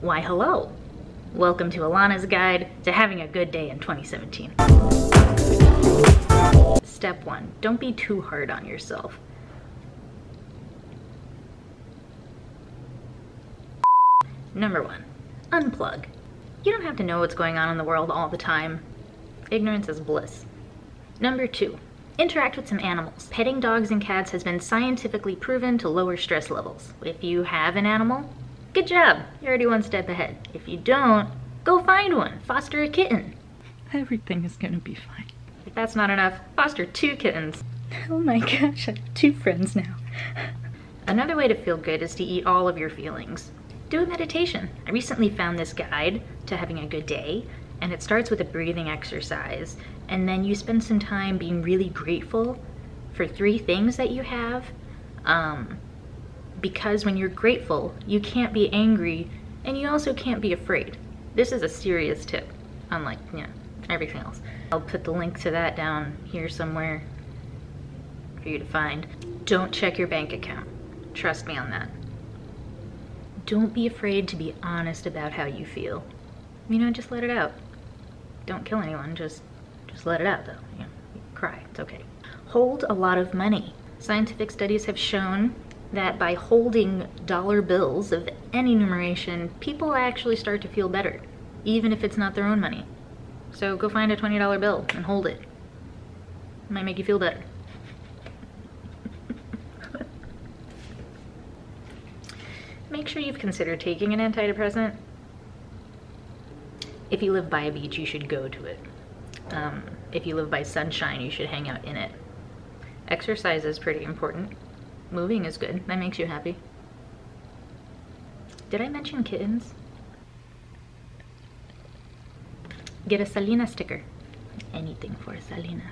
Why hello. Welcome to Alana's Guide to Having a Good Day in 2017. Step one, don't be too hard on yourself. Number one, unplug. You don't have to know what's going on in the world all the time. Ignorance is bliss. Number two, interact with some animals. Petting dogs and cats has been scientifically proven to lower stress levels. If you have an animal, good job, you're already one step ahead. If you don't, go find one, foster a kitten. Everything is gonna be fine. If that's not enough, foster two kittens. Oh my gosh, I have two friends now. Another way to feel good is to eat all of your feelings. Do a meditation. I recently found this guide to having a good day, and it starts with a breathing exercise. And then you spend some time being really grateful for three things that you have. Um, because when you're grateful, you can't be angry and you also can't be afraid. This is a serious tip, unlike, you know, everything else. I'll put the link to that down here somewhere for you to find. Don't check your bank account. Trust me on that. Don't be afraid to be honest about how you feel. You know, just let it out. Don't kill anyone, just just let it out though. You know, cry, it's okay. Hold a lot of money. Scientific studies have shown that by holding dollar bills of any numeration, people actually start to feel better, even if it's not their own money. So go find a $20 bill and hold it. It might make you feel better. Make sure you've considered taking an antidepressant. If you live by a beach, you should go to it. Um, if you live by sunshine, you should hang out in it. Exercise is pretty important. Moving is good. That makes you happy. Did I mention kittens? Get a Salinas sticker. Anything for Salinas.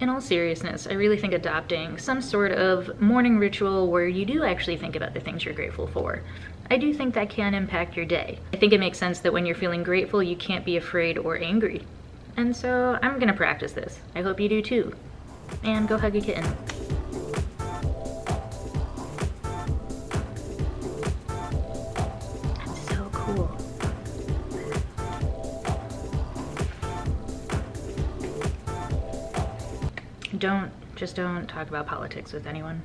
In all seriousness, I really think adopting some sort of morning ritual where you do actually think about the things you're grateful for. I do think that can impact your day. I think it makes sense that when you're feeling grateful, you can't be afraid or angry. And so I'm gonna practice this. I hope you do too. And go hug a kitten. Cool. Don't, just don't talk about politics with anyone.